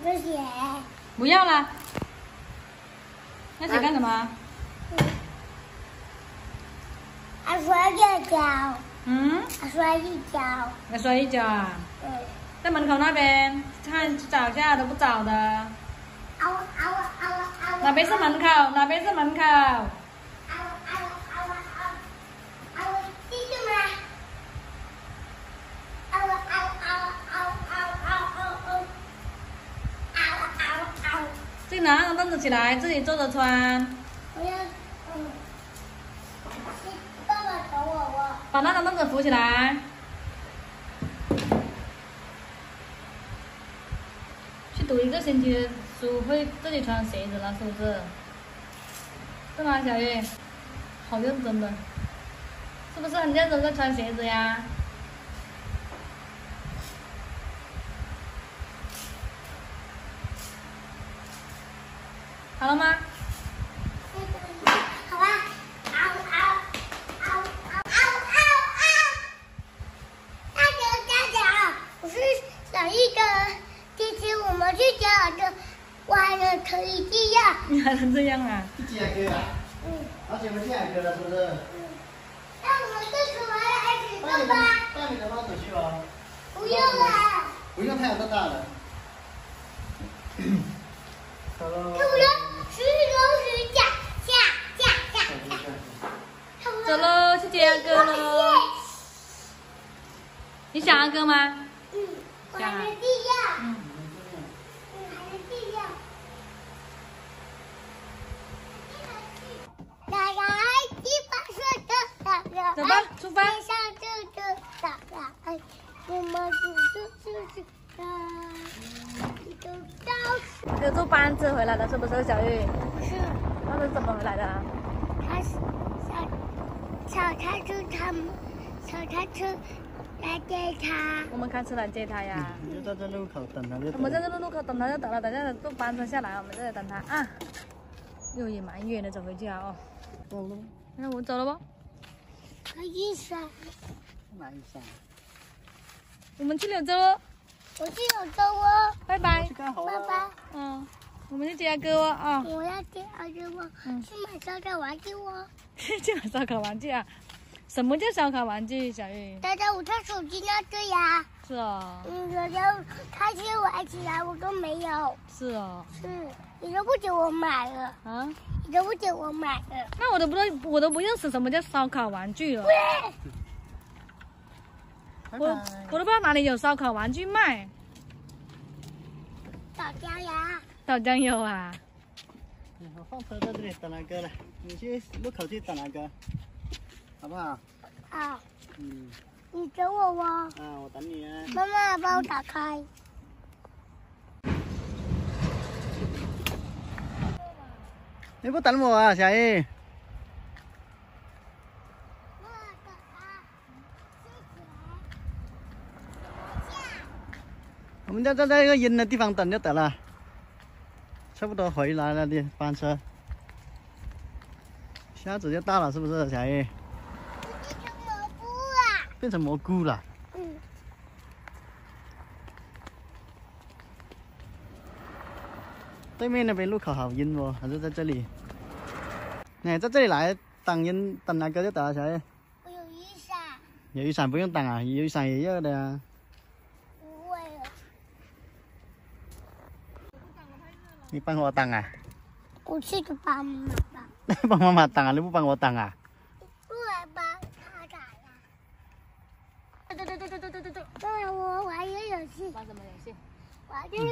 我的写。不要了。要写干什么？还摔一跤，嗯，还摔一跤。要摔一跤啊？嗯。在门口那边看找一下都不找的。啊我啊我啊我啊我。哪边是门口？哪边是门口？自己拿个凳子起来，自己坐着穿。我要嗯。爸爸等我我。把那个凳子扶起来。去读一个星期的书，会自己穿鞋子了，是不是？是吗，小玉？好认真的，是不是很认真在穿鞋子呀？好了吗？好吧，嗷嗷嗷嗷嗷嗷嗷！大家大家，我是小一哥，今天我们去家长的，我还能可以这样。你还能这样啊？去接哥啊？嗯。而且我见哥了，是不是？那我们这个玩意儿吃带你的饭吧？带你的帽子去哦。不用了，不用太阳太大了。走喽。看不着，十楼十下下下下下，看不走喽，去接阿哥喽。你想阿哥吗？嗯，我的奶奶，走吧出发有坐班车回来的，是不是小玉？不是，那是怎么回来的啊？他是小小开车他们小开车来接他。我们开车来接他呀。你就在这路口等他就我们在这个路口等他就等了，等下坐班车下来，我们在这里等他啊。路也蛮远的，走回去啊哦。走了。那我走了不？可以伞，哪一扇？我们去柳州哦，我去柳州哦，拜拜去。干活拜。拜。嗯，我们去接阿哥哦啊。我要接儿子我嗯去买烧烤玩具哦。去买烧烤玩具 啊？什么叫烧烤玩具？小玉？大家，我看手机那个呀，是哦，嗯，然后开始玩起来我都没有，是哦。是你都不给我买了，啊？你都不给我买了。那我都不知道，我都不认识什么叫烧烤玩具了。拜我我。都不知道哪里有烧烤玩具卖。打家呀，豆浆有啊？嗯我放车在这里等他哥了，你去路口去等他哥，好不好？好，嗯。你等我哦。啊，我等你啊。妈妈帮我打开。你不等我啊，小玉？妈妈打开，我们就在一个阴的地方等就得了，差不多回来了的班车，下子就到了，是不是，小玉？谢谢。这是蘑菇啊。变成蘑菇了。嗯。对面那边路口好阴哦，还是在这里？哎，在这里来等人等那个就得了，小玉。我有雨伞，有雨伞不用等啊，有雨伞也热的呀、不会了。你帮我挡啊？我去个帮妈妈，帮妈妈挡啊？你不帮我挡啊？Ừ.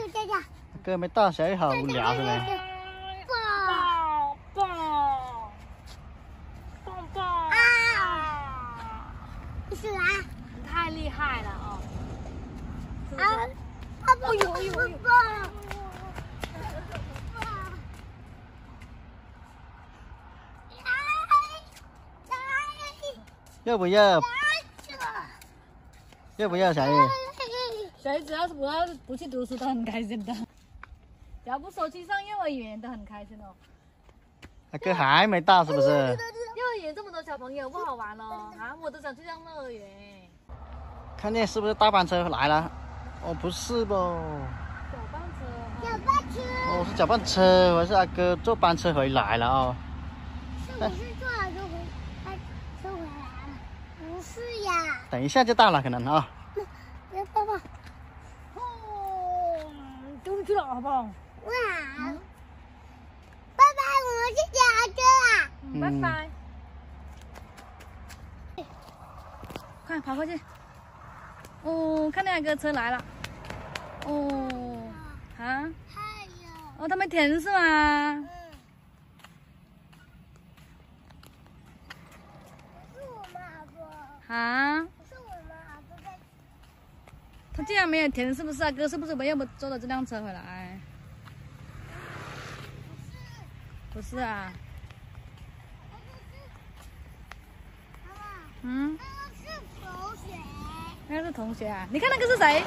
cơ mấy to sẽ hở bùn dạo rồi này. Thái lì hài là ờ. À, ôi dồi ôi dồi Giờ. Bây giờ Giờ bây giờ sẽ 了哦！是不啊是？！爸爸，有有有。抱。热不热？热不热，小玉？小鱼只要是不要不去读书，都很开心的。只要不说去上幼儿园，都很开心哦。他哥还没到是不是？幼儿园这么多小朋友，不好玩哦啊！我都想去上幼儿园。看见是不是大班车来了？哦，不是不？小班车搅拌车，我是阿哥坐班车回来了哦？是不是坐了就回，班车回来了？不是呀。等一下就到了，可能啊。来，抱抱。哦，丢出去了，好不好？哇！拜拜，我们去捡阿哥啦。嗯，拜拜。快跑过去！哦，看那个车来了。哦，啊？太阳。哦，他们停是吗？嗯。是我们阿哥。啊？是我们阿哥在。他竟然没有停，是不是啊？哥，是不是我们要不坐的这辆车回来？不是。不是啊。妈妈。嗯。那个是同学啊！你看那个是谁？啊！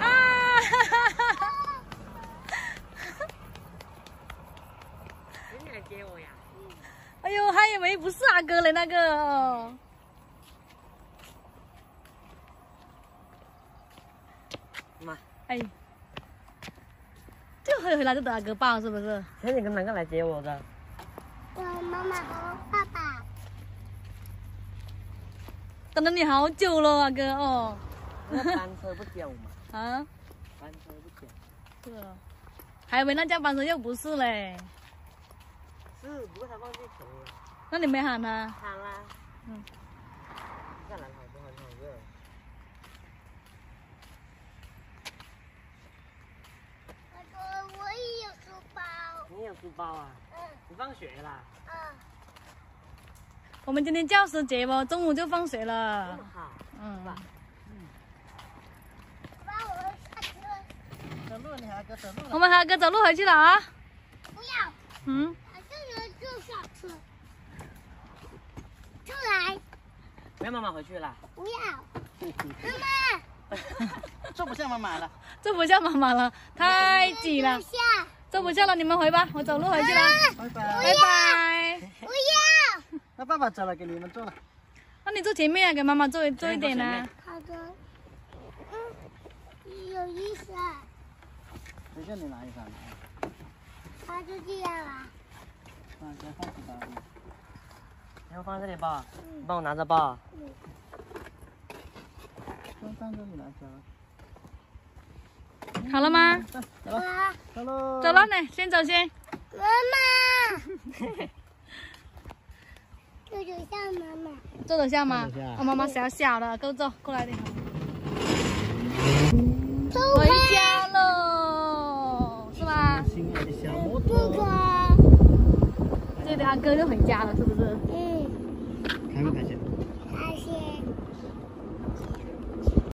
哈哈哈哈你来接我呀？哎呦，还以为不是阿哥嘞，那个哦。妈。哎。就回回来就等阿哥抱，是不是？那你跟哪个来接我的？我妈妈和爸爸。等了你好久了，阿哥哦。那单车不叫嘛？啊？班车不叫。是。还以为那架班车，又不是嘞。是，不过他忘记停了。那你没喊他？喊啦。嗯。再来好多好多个。阿哥，我也有书包。你有书包啊？嗯。你放学啦？嗯。我们今天教师节哦，中午就放学了。好，嗯。嗯。爸，我们下车。走路，你还哥走路。我们还哥走路回去了啊。不要。嗯。还是人就下车。出来。不要妈妈回去了。不要。妈妈。坐不下妈妈了。坐不下妈妈了，太挤了。下。坐不下了，你们回吧，我走路回去了。拜拜。拜拜。不要。那爸爸走了，给你们坐了。那你坐前面啊，给妈妈坐坐一点呢。好的。嗯，有意思啊。等下你拿一张。他就这样了。放这放几包。你要放这里吧，你帮我拿着吧。嗯。放放这里来着。好了吗？走了。走了。走了呢，先走先。妈妈。坐得下妈妈，坐得下吗？我妈妈小小的，够坐，过来点。回家喽，是吧？亲爱的小摩托。这里阿哥就回家了，是不是？